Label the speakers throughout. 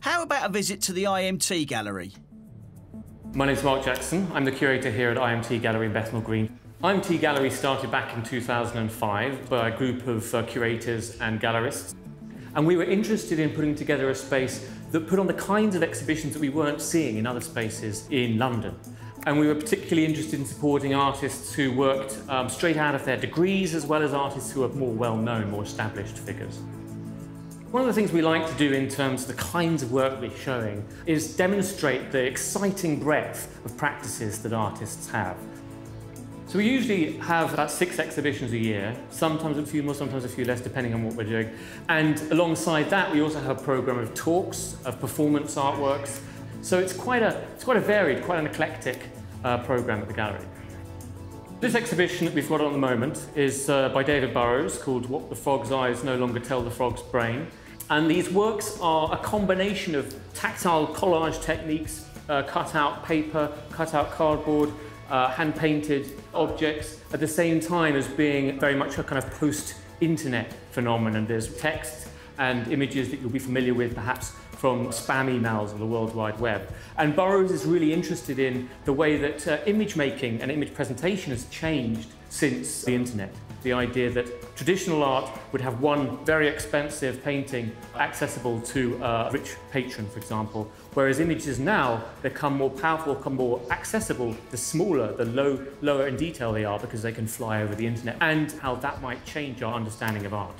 Speaker 1: How about a visit to the IMT gallery?
Speaker 2: My name is Mark Jackson. I'm the curator here at IMT Gallery in Bethnal Green. IMT Gallery started back in 2005 by a group of uh, curators and gallerists. And we were interested in putting together a space that put on the kinds of exhibitions that we weren't seeing in other spaces in London. And we were particularly interested in supporting artists who worked um, straight out of their degrees, as well as artists who are more well-known, more established figures. One of the things we like to do in terms of the kinds of work we're showing is demonstrate the exciting breadth of practices that artists have. So we usually have about six exhibitions a year, sometimes a few more, sometimes a few less, depending on what we're doing. And alongside that, we also have a program of talks, of performance artworks. So it's quite a, it's quite a varied, quite an eclectic uh, program at the gallery. This exhibition that we've got on at the moment is uh, by David Burrows called What the Frog's Eyes No Longer Tell the Frog's Brain. And these works are a combination of tactile collage techniques, uh, cut out paper, cut out cardboard, uh, hand-painted objects at the same time as being very much a kind of post-internet phenomenon. There's text and images that you'll be familiar with perhaps from spam emails on the World Wide Web. And Burrows is really interested in the way that uh, image making and image presentation has changed since the internet. The idea that traditional art would have one very expensive painting accessible to a rich patron, for example, whereas images now become more powerful, become more accessible the smaller, the low, lower in detail they are because they can fly over the internet, and how that might change our understanding of art.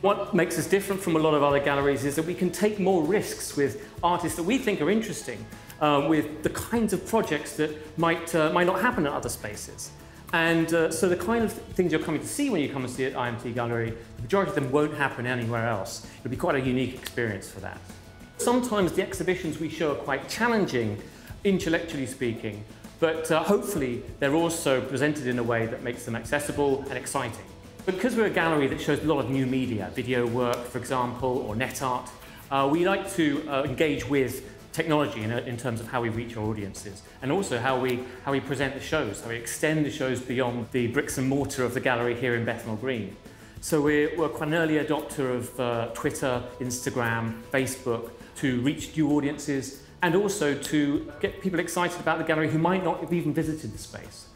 Speaker 2: What makes us different from a lot of other galleries is that we can take more risks with artists that we think are interesting, uh, with the kinds of projects that might, uh, might not happen in other spaces. And uh, so the kind of things you're coming to see when you come and see at IMT Gallery, the majority of them won't happen anywhere else. It'll be quite a unique experience for that. Sometimes the exhibitions we show are quite challenging, intellectually speaking, but uh, hopefully they're also presented in a way that makes them accessible and exciting. Because we're a gallery that shows a lot of new media, video work, for example, or net art, uh, we like to uh, engage with technology in, in, terms of how we reach our audiences and also how we, how we present the shows, how we extend the shows beyond the bricks and mortar of the gallery here in Bethnal Green. So we're, we're quite an early adopter of uh, Twitter, Instagram, Facebook to reach new audiences and also to get people excited about the gallery who might not have even visited the space.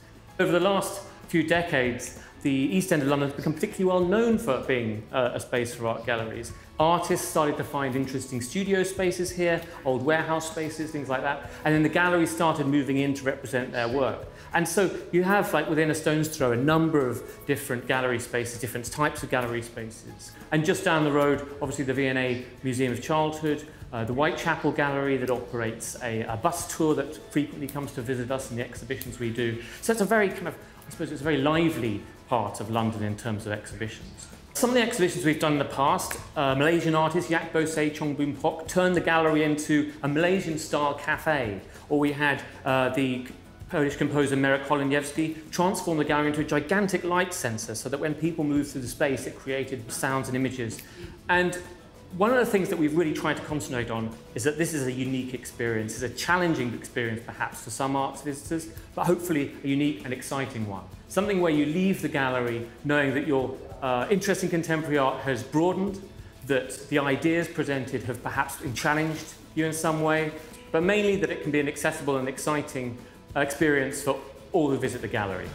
Speaker 2: Over the last few decades, the East End of London has become particularly well known for being uh, a space for art galleries. Artists started to find interesting studio spaces here, old warehouse spaces, things like that, and then the galleries started moving in to represent their work. And so you have, like within a stone's throw, a number of different gallery spaces, different types of gallery spaces. And just down the road, obviously the V&A Museum of Childhood, uh, the Whitechapel Gallery that operates a, a bus tour that frequently comes to visit us in the exhibitions we do. So it's a very kind of, I suppose it's a very lively part of London in terms of exhibitions. Some of the exhibitions we've done in the past, uh, Malaysian artist Yak Bose Chong Boon Pok turned the gallery into a Malaysian-style cafe, or we had uh, the Polish composer Marek Choloniewski transformed the gallery into a gigantic light sensor so that when people moved through the space, it created sounds and images. And one of the things that we've really tried to concentrate on is that this is a unique experience. It's a challenging experience, perhaps, for some arts visitors, but hopefully a unique and exciting one. Something where you leave the gallery knowing that your uh, interest in contemporary art has broadened, that the ideas presented have perhaps challenged you in some way, but mainly that it can be an accessible and exciting uh, experience for all who visit the gallery.